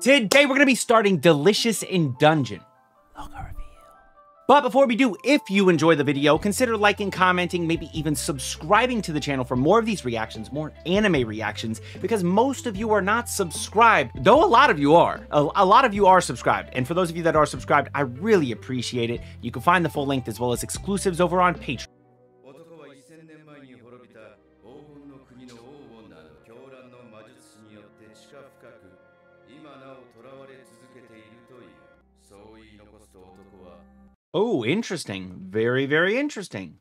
Today we're going to be starting Delicious in Dungeon. But before we do, if you enjoy the video, consider liking, commenting, maybe even subscribing to the channel for more of these reactions, more anime reactions, because most of you are not subscribed, though a lot of you are. A, a, lot of you are subscribed, and for those of you that are subscribed, I really appreciate it. You can find the full length as well as exclusives over on Patreon. Oh, interesting. Very, very interesting.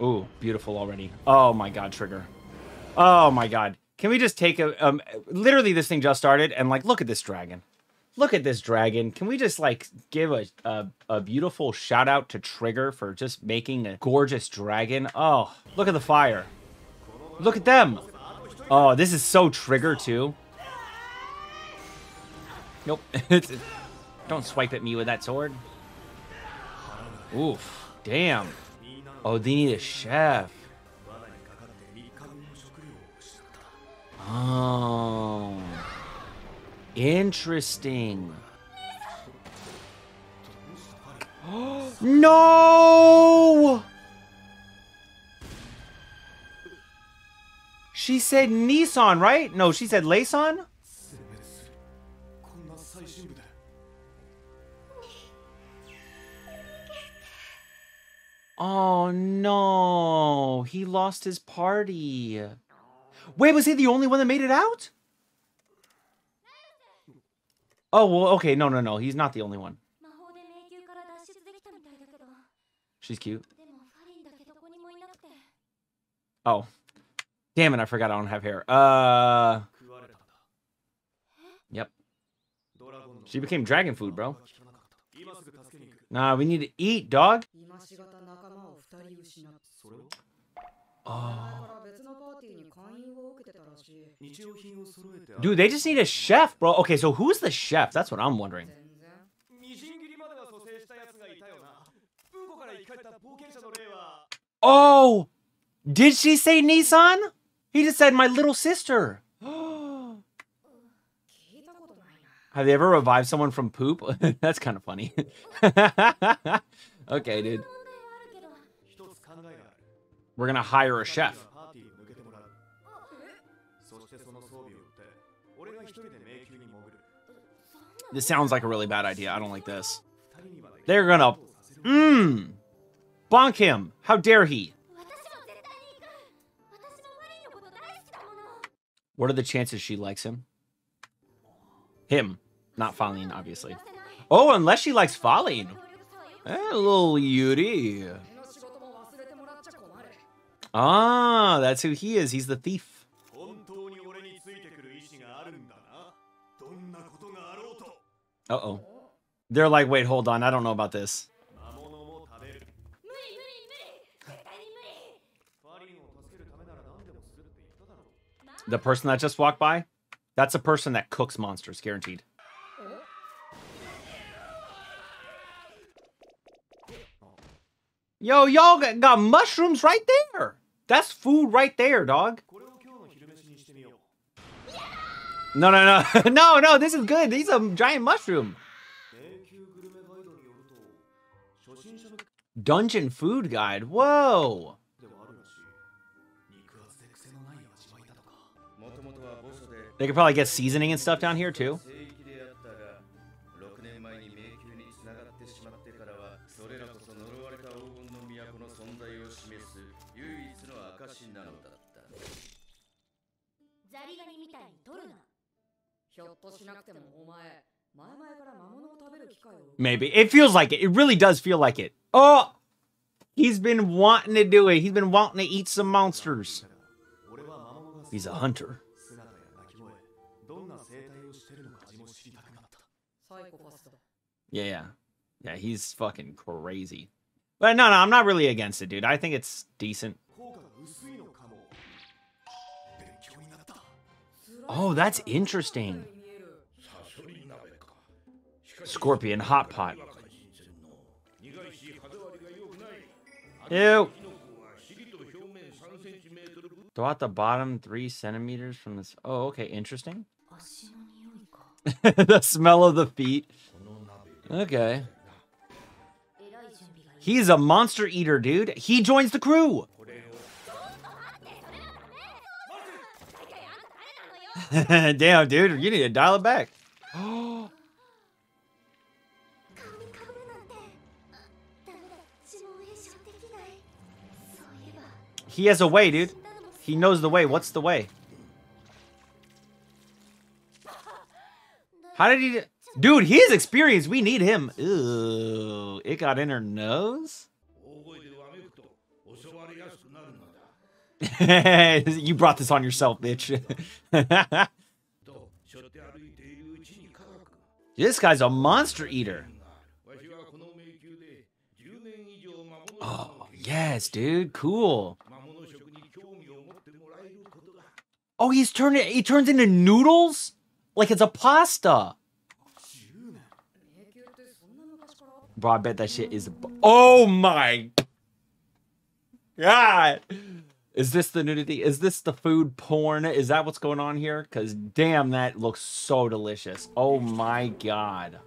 Oh, beautiful already. Oh my god, Trigger. Oh my god. Can we just take a um literally this thing just started and like look at this dragon. Look at this dragon. Can we just like give a, a, a beautiful shout out to Trigger for just making a gorgeous dragon? Oh, look at the fire. Look at them. Oh, this is so Trigger too. Nope. Don't swipe at me with that sword. Oof. Damn. Oh, they need a chef. Oh. Interesting. no! She said Nissan, right? No, she said Layson? Oh no, he lost his party. Wait, was he the only one that made it out? Oh, well, okay, no, no, no, he's not the only one. She's cute. Oh. Damn it, I forgot I don't have hair. Uh. Yep. She became dragon food, bro. Nah, we need to eat, dog. Dude, they just need a chef, bro. Okay, so who's the chef? That's what I'm wondering. Oh! Did she say Nissan? He just said my little sister. Have they ever revived someone from poop? That's kind of funny. okay, dude. We're gonna hire a chef. This sounds like a really bad idea. I don't like this. They're gonna... Mmm! Bonk him! How dare he? What are the chances she likes him? Him. Not Falin, obviously. Oh, unless she likes Falin. Eh, little Yuri. Ah, that's who he is. He's the thief. Uh-oh. They're like, wait, hold on. I don't know about this. The person that just walked by? That's a person that cooks monsters, guaranteed. Yo, y'all got mushrooms right there. That's food right there, dog. No, no, no. no, no, this is good. These are giant mushroom. Dungeon food guide. Whoa. They could probably get seasoning and stuff down here too. Maybe. It feels like it. It really does feel like it. Oh! He's been wanting to do it. He's been wanting to eat some monsters. He's a hunter. Yeah, yeah. Yeah, he's fucking crazy. But no, no, I'm not really against it, dude. I think it's decent. Oh, that's interesting. Scorpion hot pot. Ew. Throw out the bottom three centimeters from this. Oh, okay, interesting. the smell of the feet. Okay. He's a monster eater, dude. He joins the crew. Damn, dude, you need to dial it back. he has a way, dude. He knows the way. What's the way? How did he... Dude, he's experienced. we need him. Ooh, it got in her nose? you brought this on yourself, bitch. this guy's a monster eater. Oh, yes, dude. Cool. Oh, he's turning he turns into noodles? Like it's a pasta. Bro, I bet that shit is. Oh my god! Is this the nudity? Is this the food porn? Is that what's going on here? Because damn, that looks so delicious. Oh my god.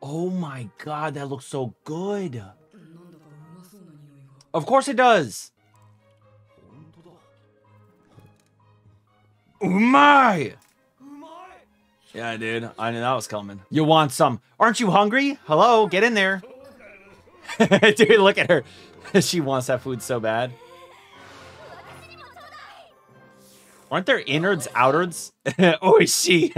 Oh my god, that looks so good. Of course it does. Umai! Yeah, dude. I knew that was coming. You want some. Aren't you hungry? Hello, get in there. dude, look at her. she wants that food so bad. Aren't there innards, outards? oh, is she?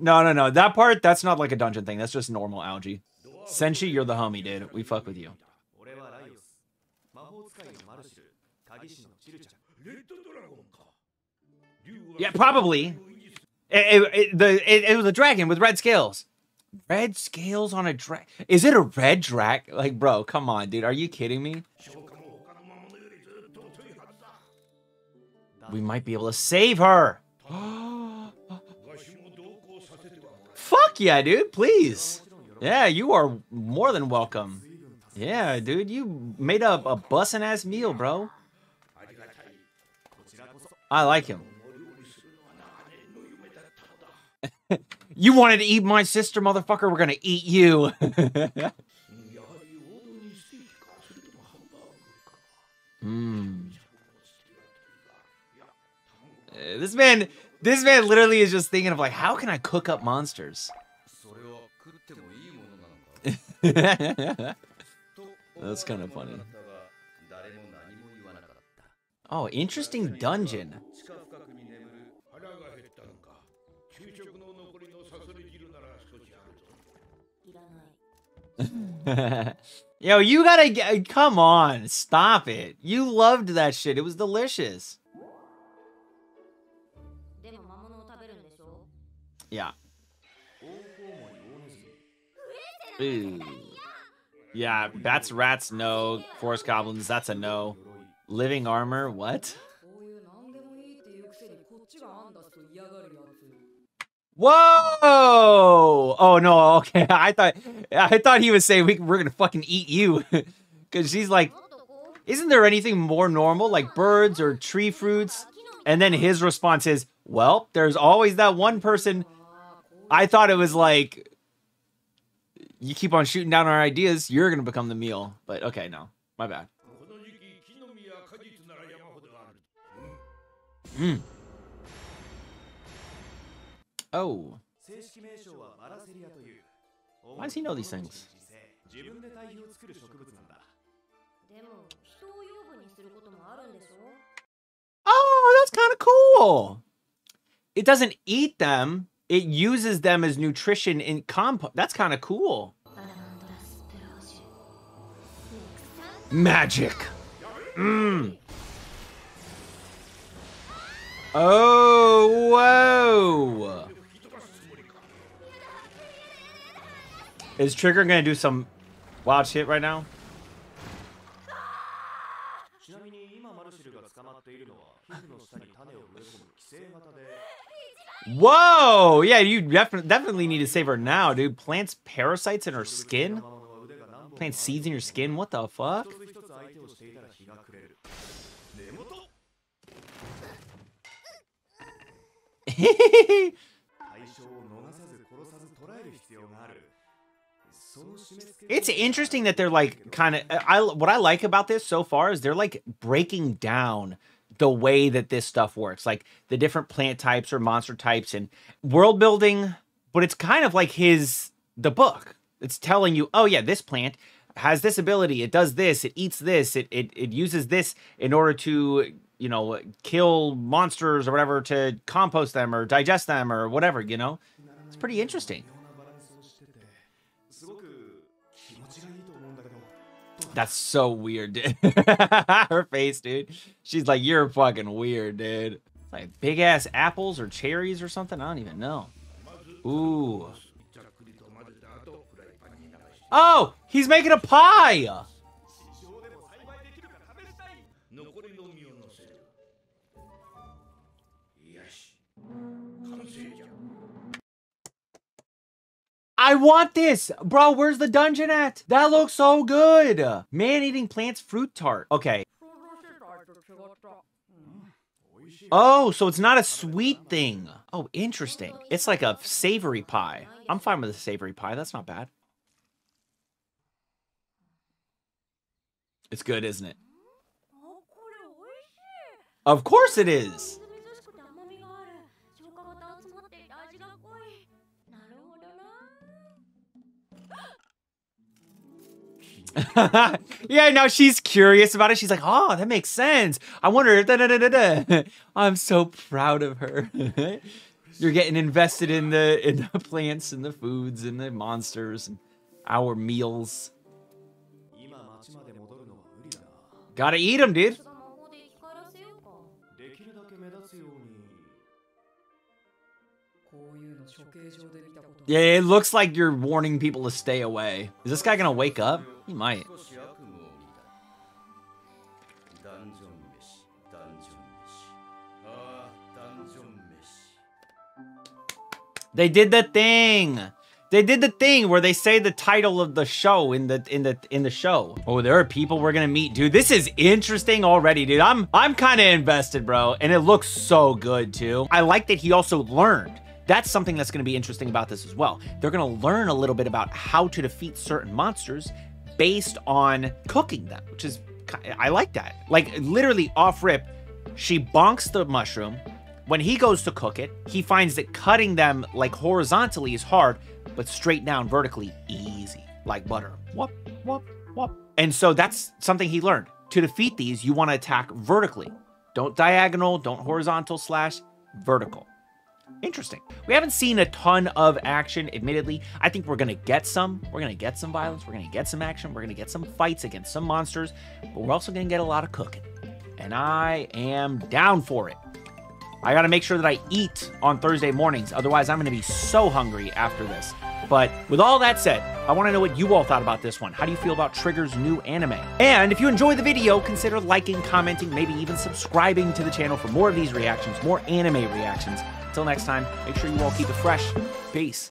No, no, no. That part, that's not like a dungeon thing. That's just normal algae. Senshi, you're the homie, dude. We fuck with you. Yeah, probably. It, it, it the, it, it, was a dragon with red scales. Red scales on a drag. Is it a red drag? Like, bro, come on, dude. Are you kidding me? We might be able to save her. Fuck yeah, dude. Please. Yeah, you are more than welcome. Yeah, dude, you made up a bussin' ass meal, bro. I like him. you wanted to eat my sister, motherfucker? We're gonna eat you. mm. This man, this man literally is just thinking of like, how can I cook up monsters? That's kind of funny. Oh, interesting dungeon. Yo, you gotta get, uh, come on, stop it. You loved that shit. It was delicious. Yeah. Ooh. Yeah, bats, rats, no. Forest goblins, that's a no. Living armor, what? Whoa! Oh no, okay. I thought I thought he was saying we, we're gonna fucking eat you. Cause she's like, isn't there anything more normal, like birds or tree fruits? And then his response is, well, there's always that one person. I thought it was like you keep on shooting down our ideas, you're gonna become the meal. But okay, no, my bad. Mm. Oh. Why does he know these things? Oh, that's kind of cool. It doesn't eat them, it uses them as nutrition in compost. That's kind of cool. Magic. Mmm. Oh, whoa. Is Trigger gonna do some wild shit right now? Whoa! Yeah, you definitely definitely need to save her now, dude. Plants parasites in her skin? Plant seeds in your skin? What the fuck? it's interesting that they're like kind of I what I like about this so far is they're like breaking down the way that this stuff works, like the different plant types or monster types and world building, but it's kind of like his the book. It's telling you, "Oh yeah, this plant has this ability. It does this. It eats this. It it it uses this in order to you know kill monsters or whatever to compost them or digest them or whatever. You know, it's pretty interesting. That's so weird, dude. Her face, dude. She's like, you're fucking weird, dude. Like big ass apples or cherries or something. I don't even know. Ooh. Oh, he's making a pie. I want this. Bro, where's the dungeon at? That looks so good. Man-eating plants fruit tart. Okay. Oh, so it's not a sweet thing. Oh, interesting. It's like a savory pie. I'm fine with a savory pie. That's not bad. It's good, isn't it? Of course it is. yeah, now she's curious about it. She's like, oh, that makes sense. I wonder. Da, da, da, I'm so proud of her. You're getting invested in the in the plants and the foods and the monsters and our meals. Gotta eat them, dude. Yeah, it looks like you're warning people to stay away. Is this guy gonna wake up? They did the thing. They did the thing where they say the title of the show in the in the in the show. Oh, there are people we're gonna meet, dude. This is interesting already, dude. I'm I'm kind of invested, bro, and it looks so good too. I like that he also learned. That's something that's to be interesting about this as well. They're to learn a little bit about how to defeat certain monsters based on cooking them, which is I like that. Like literally off rip, she bonks the mushroom. When he goes to cook it, he finds that cutting them like horizontally is hard, but straight down vertically easy, like butter. Whoop, whoop, whoop. And so that's something he learned. To defeat these, you want to attack vertically. Don't diagonal, don't horizontal slash, vertical. Interesting. We haven't seen a ton of action, admittedly. I think we're going to get some. We're going to get some violence. We're going to get some action. We're going to get some fights against some monsters. But we're also going to get a lot of cooking. And I am down for it. I got to make sure that I eat on Thursday mornings. Otherwise, I'm going to be so hungry after this. But with all that said, I want to know what you all thought about this one. How do you feel about Trigger's new anime? And if you enjoyed the video, consider liking, commenting, maybe even subscribing to the channel for more of these reactions, more anime reactions. Until next time, make sure you all keep it fresh. Peace.